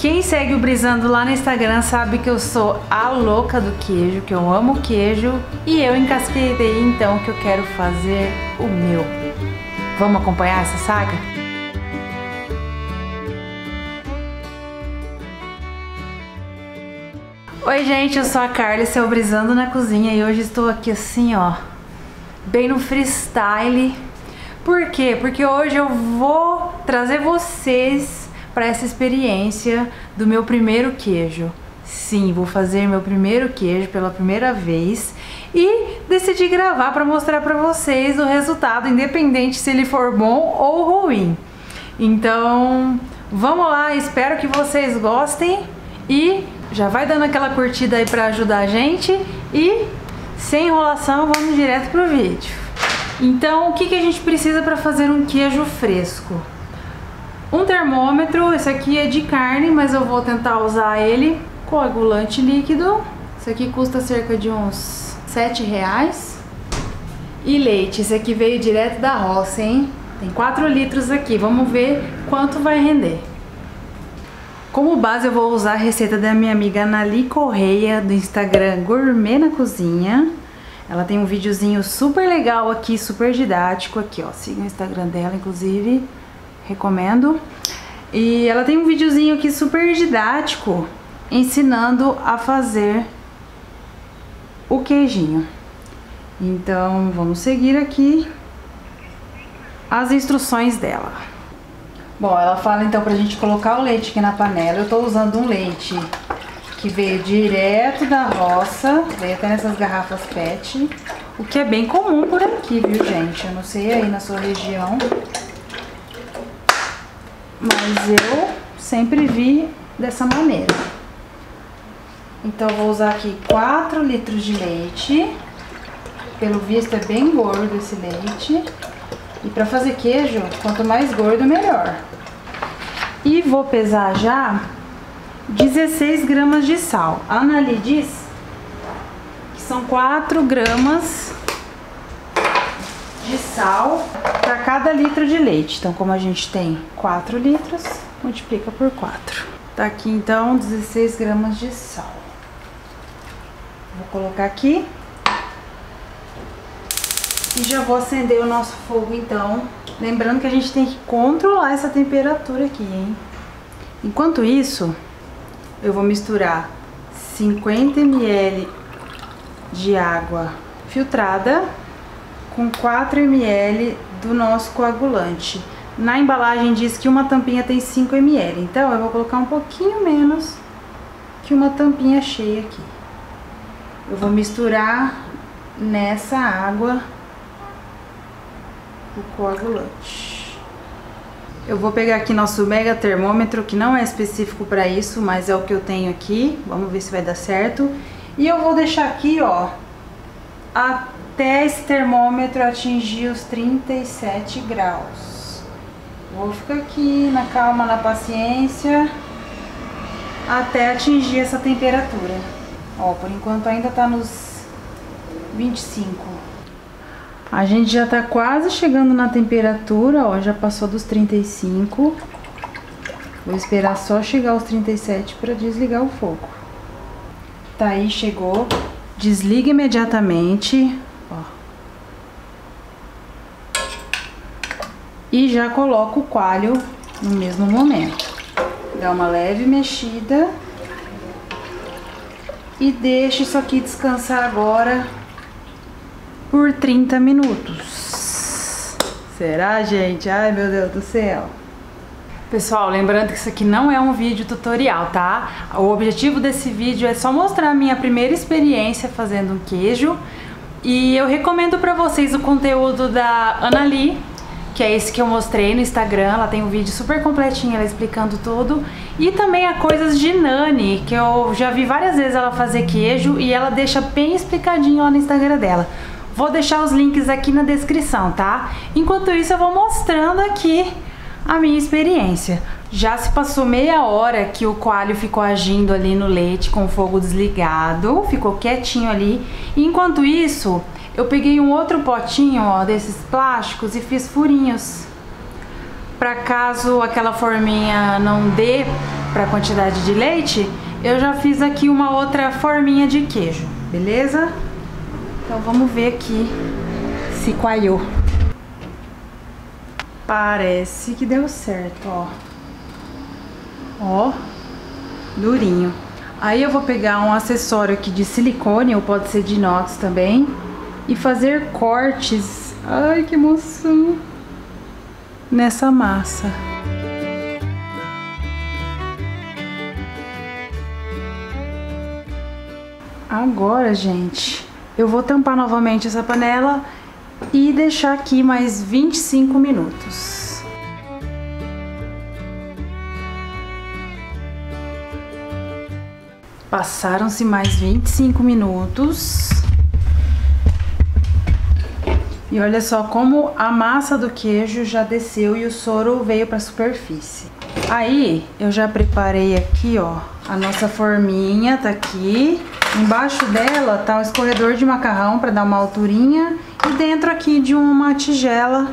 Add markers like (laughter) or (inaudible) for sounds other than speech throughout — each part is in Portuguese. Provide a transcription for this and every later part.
Quem segue o Brisando lá no Instagram sabe que eu sou a louca do queijo, que eu amo queijo e eu encasquetei então que eu quero fazer o meu. Vamos acompanhar essa saga? Oi gente, eu sou a Carla, o Brisando na Cozinha e hoje estou aqui assim ó, bem no freestyle. Por quê? Porque hoje eu vou trazer vocês para essa experiência do meu primeiro queijo. Sim, vou fazer meu primeiro queijo pela primeira vez e decidi gravar para mostrar para vocês o resultado, independente se ele for bom ou ruim. Então, vamos lá, espero que vocês gostem e já vai dando aquela curtida aí para ajudar a gente e sem enrolação, vamos direto pro vídeo. Então, o que, que a gente precisa para fazer um queijo fresco? Um termômetro, esse aqui é de carne, mas eu vou tentar usar ele. Coagulante líquido, esse aqui custa cerca de uns 7 reais. E leite, esse aqui veio direto da roça, hein? Tem 4 litros aqui, vamos ver quanto vai render. Como base eu vou usar a receita da minha amiga Anali Correia, do Instagram Gourmet na Cozinha. Ela tem um videozinho super legal aqui, super didático aqui, ó. Siga o Instagram dela, inclusive recomendo. E ela tem um videozinho aqui super didático, ensinando a fazer o queijinho. Então, vamos seguir aqui as instruções dela. Bom, ela fala então pra gente colocar o leite aqui na panela. Eu tô usando um leite que veio direto da roça, veio até nessas garrafas PET, o que é bem comum por aqui, viu, gente? Eu não sei aí na sua região, mas eu sempre vi dessa maneira. Então eu vou usar aqui 4 litros de leite. Pelo visto é bem gordo esse leite. E para fazer queijo, quanto mais gordo, melhor. E vou pesar já 16 gramas de sal. A Anali diz que são 4 gramas de sal para cada litro de leite. Então, como a gente tem 4 litros, multiplica por 4. Tá aqui, então, 16 gramas de sal. Vou colocar aqui. E já vou acender o nosso fogo, então. Lembrando que a gente tem que controlar essa temperatura aqui, hein? Enquanto isso, eu vou misturar 50 ml de água filtrada com 4 ml do nosso coagulante. Na embalagem diz que uma tampinha tem 5 ml, então eu vou colocar um pouquinho menos que uma tampinha cheia aqui. Eu vou misturar nessa água o coagulante. Eu vou pegar aqui nosso mega termômetro, que não é específico para isso, mas é o que eu tenho aqui. Vamos ver se vai dar certo. E eu vou deixar aqui, ó, a até esse termômetro atingir os 37 graus. Vou ficar aqui na calma, na paciência, até atingir essa temperatura. Ó, por enquanto ainda tá nos 25. A gente já tá quase chegando na temperatura, ó, já passou dos 35. Vou esperar só chegar aos 37 para desligar o fogo. Tá aí, chegou. Desliga imediatamente. E já coloco o coalho no mesmo momento. Dá uma leve mexida. E deixo isso aqui descansar agora por 30 minutos. Será, gente? Ai, meu Deus do céu. Pessoal, lembrando que isso aqui não é um vídeo tutorial, tá? O objetivo desse vídeo é só mostrar a minha primeira experiência fazendo um queijo. E eu recomendo para vocês o conteúdo da Ana Lee, que é esse que eu mostrei no Instagram. Ela tem um vídeo super completinho, ela explicando tudo. E também a Coisas de Nani, que eu já vi várias vezes ela fazer queijo e ela deixa bem explicadinho lá no Instagram dela. Vou deixar os links aqui na descrição, tá? Enquanto isso, eu vou mostrando aqui a minha experiência. Já se passou meia hora que o coalho ficou agindo ali no leite com o fogo desligado, ficou quietinho ali. Enquanto isso, eu peguei um outro potinho, ó, desses plásticos e fiz furinhos. Para caso aquela forminha não dê para a quantidade de leite, eu já fiz aqui uma outra forminha de queijo, beleza? Então vamos ver aqui se coalhou. Parece que deu certo, ó. Ó, durinho. Aí eu vou pegar um acessório aqui de silicone, ou pode ser de inox também, e fazer cortes. Ai, que emoção! Nessa massa. Agora, gente, eu vou tampar novamente essa panela e deixar aqui mais 25 minutos. Passaram-se mais 25 minutos. E olha só como a massa do queijo já desceu e o soro veio para a superfície. Aí, eu já preparei aqui, ó, a nossa forminha tá aqui. Embaixo dela tá o escorredor de macarrão para dar uma alturinha e dentro aqui de uma tigela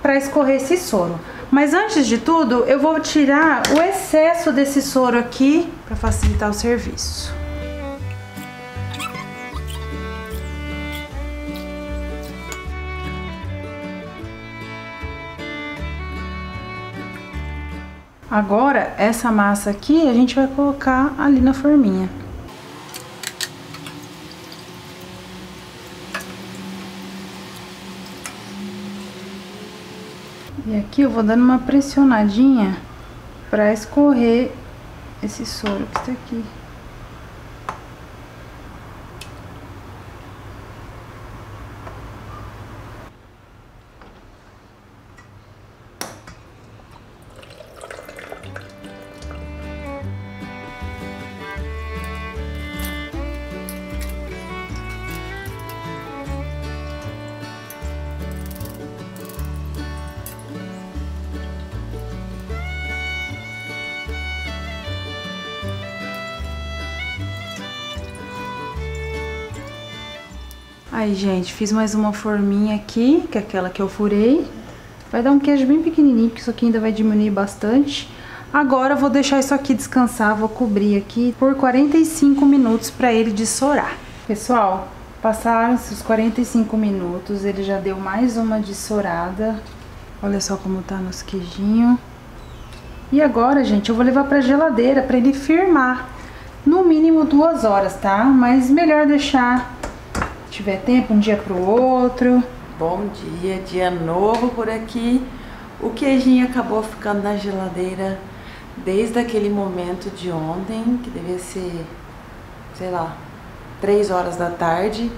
para escorrer esse soro. Mas antes de tudo, eu vou tirar o excesso desse soro aqui para facilitar o serviço. Agora, essa massa aqui a gente vai colocar ali na forminha. E aqui eu vou dando uma pressionadinha para escorrer esse soro que está aqui. Aí, gente, fiz mais uma forminha aqui, que é aquela que eu furei. Vai dar um queijo bem pequenininho, porque isso aqui ainda vai diminuir bastante. Agora eu vou deixar isso aqui descansar, vou cobrir aqui por 45 minutos para ele dessorar. Pessoal, passaram-se os 45 minutos, ele já deu mais uma dessorada. Olha só como tá nosso queijinho. E agora, gente, eu vou levar pra geladeira para ele firmar. No mínimo duas horas, tá? Mas melhor deixar tiver tempo, um dia para o outro. Bom dia, dia novo por aqui. O queijinho acabou ficando na geladeira desde aquele momento de ontem, que devia ser, sei lá, 3 horas da tarde,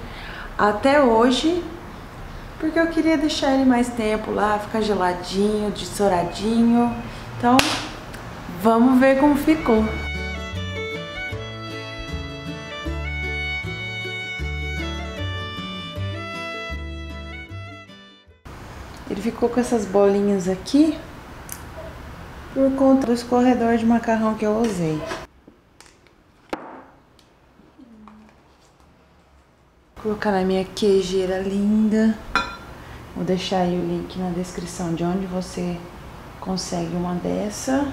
até hoje, porque eu queria deixar ele mais tempo lá, ficar geladinho, dessoradinho. Então, vamos ver como ficou. Ficou com essas bolinhas aqui por conta do escorredor de macarrão que eu usei. Vou colocar na minha queijeira linda. Vou deixar aí o link na descrição de onde você consegue uma dessa.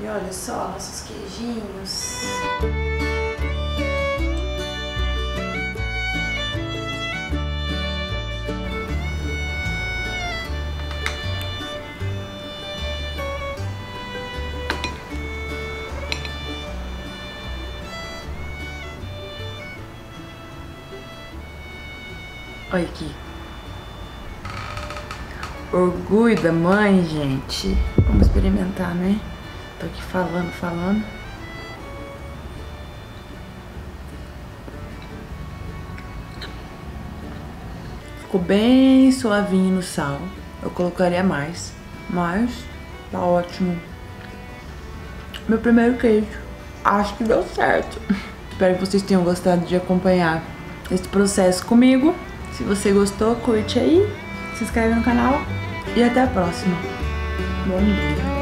E olha só nossos queijinhos. Olha aqui. Orgulho da mãe, gente. Vamos experimentar, né? Tô aqui falando, falando. Ficou bem suavinho no sal. Eu colocaria mais. Mas tá ótimo. Meu primeiro queijo. Acho que deu certo. (laughs) Espero que vocês tenham gostado de acompanhar esse processo comigo. Se você gostou, curte aí, se inscreve no canal e até a próxima. Bom dia!